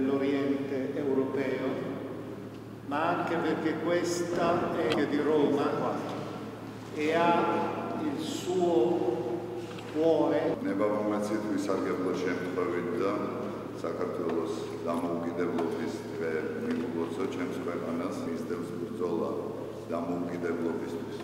dell'Oriente europeo, ma anche perché questa è di Roma e ha il suo cuore. ნებავამაციტვის სარგებლო შემთხვევით და საქართველოს დამოუკიდებლობის დღე მიგულოცო ჩემს ქვეყანას მისდევს ბრძოლა დამოუკიდებლობისთვის.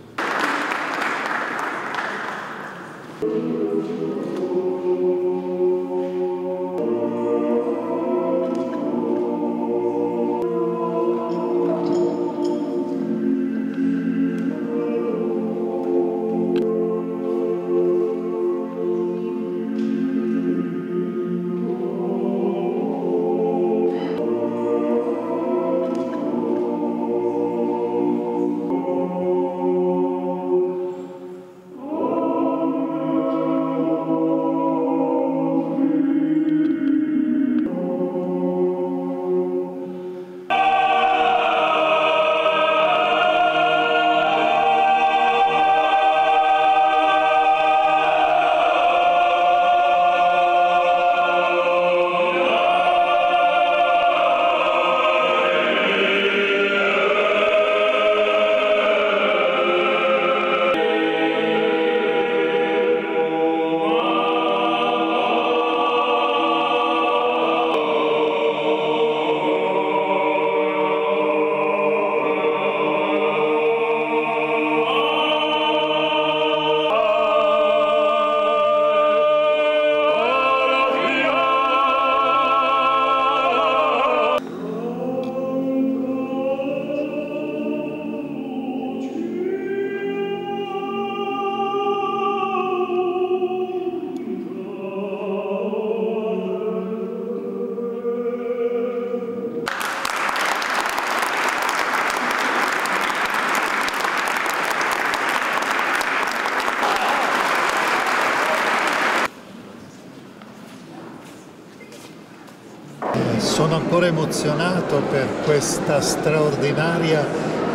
Sono ancora emozionato per questa straordinaria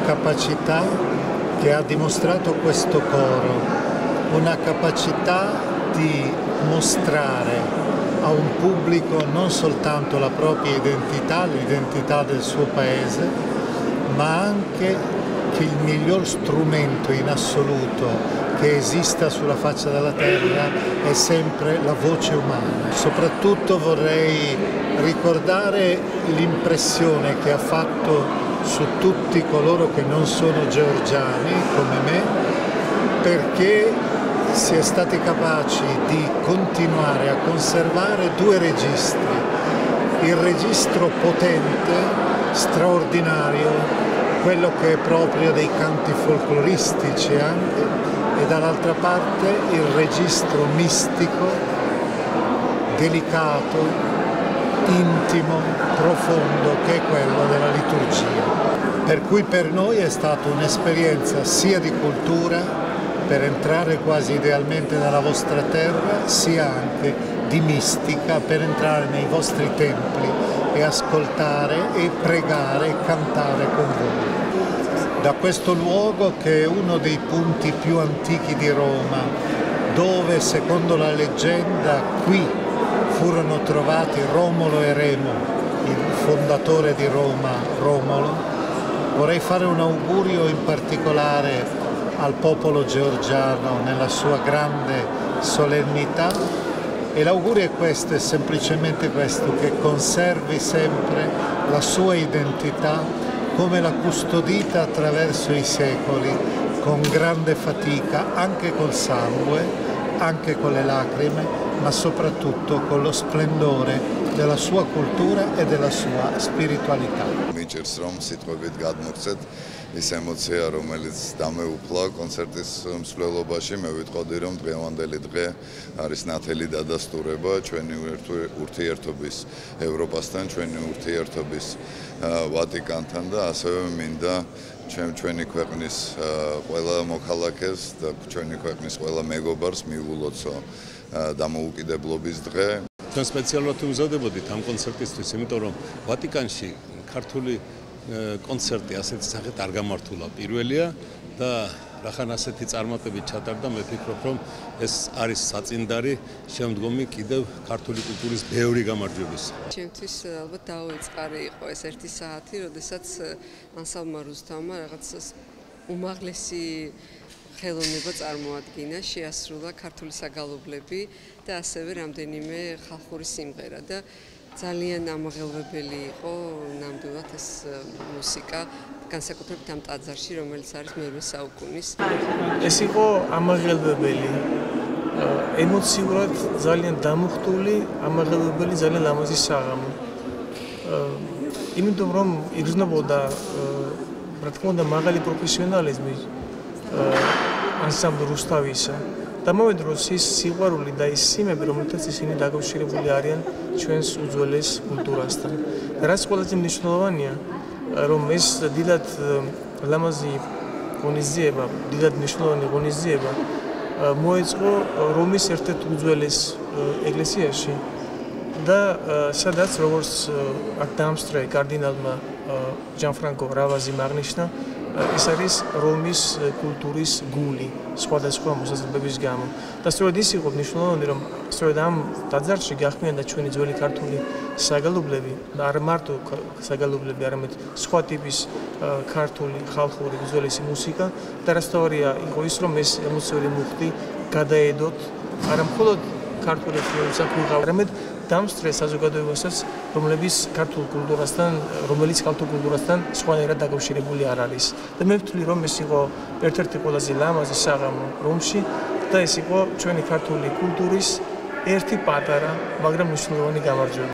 capacità che ha dimostrato questo coro, una capacità di mostrare a un pubblico non soltanto la propria identità, l'identità del suo paese, ma anche che il miglior strumento in assoluto che esista sulla faccia della terra è sempre la voce umana. Soprattutto vorrei ricordare l'impressione che ha fatto su tutti coloro che non sono georgiani come me, perché si è stati capaci di continuare a conservare due registri, il registro potente, straordinario, quello che è proprio dei canti folcloristici anche, e dall'altra parte il registro mistico, delicato, intimo, profondo che è quello della liturgia. Per cui per noi è stata un'esperienza sia di cultura, per entrare quasi idealmente nella vostra terra, sia anche di mistica, per entrare nei vostri templi e ascoltare e pregare e cantare con voi da questo luogo che è uno dei punti più antichi di Roma, dove secondo la leggenda qui furono trovati Romolo e Remo, il fondatore di Roma, Romolo. Vorrei fare un augurio in particolare al popolo georgiano nella sua grande solennità e l'augurio è questo, è semplicemente questo, che conservi sempre la sua identità come l'ha custodita attraverso i secoli con grande fatica, anche col sangue, anche con le lacrime, ma soprattutto con lo splendore della sua cultura e della sua spiritualità. მიჭირს რომ სიტყვებით გადმოგცეთ ის ემოცია რომელიც დამეუფლა კონცერტის მსვლელობაში. მე ვიტყოდი რომ დღევანდელი დღე არის ნათელი დადასტურება. ჩვენი ურთიერთობის ევროპასთან ჩვენი ურთიერთობის ვატიკანთან და ასევე მინდა ჩვენ ჩვენი ქვეყნის ყველა მოქალაქეს და ჩვენი ქვეყნის ყველა მეგობარს მიულოცო დამოუკიდებლობის დღე. ჩვენ სპეციალურად უზრდებოდით ამ კონცერტისთვის იმიტომ რომ ვატიკანში ქართული კონცერტი ასეთ სახით არ გამართულა პირველია და რახან ასეთი წარმატებით ჩატარდა, მე ფიქრობ, რომ ეს არის საწინდარი შემდგომი კიდევ ქართული კულტურის ბევრი გამარჯვების. ჩემთვის ალბათ დაუწყარი იყო ეს ერთი საათი, როდესაც ანსამბლმა რუსთავმა რაღაც უმაღლესი ხელოვნება წარმოადგინა, შეასრულა ქართული საგალობლები და ასევე რამდენიმე ხალხური სიმღერა და ძალიან ამაღელვებელი იყო ნამდვილად ეს მუსიკა განსაკუთრებით ამ ტაძარში, რომელიც არის მე-20 საუკუნის. ეს იყო ამაღელვებელი ემოციურად ძალიან დამუხტული, ამაღელვებელი ძალიან ლამაზი საღამო. იმიტომ რომ იგრძნობოდა რა თქმა უნდა მაღალი პროფესიონალიზმი ანსამბლ რუსთავისა და მოვედროს ის სიყვარული და ის სიმები, რომელთაც ისინი დაკავშირებული არიან ჩვენს უძველეს კულტურასთან. რაც ყველაზე მნიშვნელოვანია, რომ ეს დიდად ლამაზი ღონისძიება, დიდად მნიშვნელოვანი ღონისძიება მოეწყო რომის ერთ-ერთ უძველეს ეკლესიაში და სადაც როგორც აქ დაამსწრე კარდინალმა ჯანფრანკო რავაზი მაგნიშნა ეს არის რომის კულტურის გული სხვადასხვა მოსაზრებების გამო. და სწორედ ის იყო მნიშვნელოვანი, რომ სწორედ ამ დაძარში გახმიანდა ჩვენი ძველი ქართული საგალობლები, არ მარტო საგალობლები, არამედ სხვა ტიპის ქართული ხალხური უძველესი მუსიკა და რასთავარია იყო ის, რომ ეს ემოციური მუხტი გადაედოთ არა მხოლოდ ქართული ფილოსოფიის, არამედ დამსწრე საზოგადოებასაც, რომლებიც ქართულ კულტურასთან, რომელიც ქართულ კულტურასთან სხვანაირად დაკავშირებული არ არის. და მე ვთვლი, რომ ეს იყო ერთ-ერთი ყველაზე ლამაზი საღამო რომში და ეს იყო ჩვენი ქართული კულტურის ერთი პატარა, მაგრამ მნიშვნელოვანი გამარჯვება.